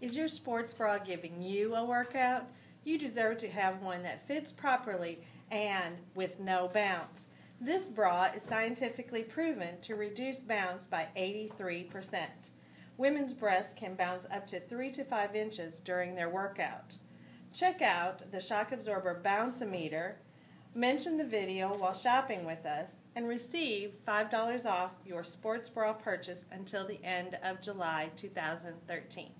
Is your sports bra giving you a workout? You deserve to have one that fits properly and with no bounce. This bra is scientifically proven to reduce bounce by 83%. Women's breasts can bounce up to 3 to 5 inches during their workout. Check out the Shock Absorber bounce meter. mention the video while shopping with us, and receive $5 off your sports bra purchase until the end of July 2013.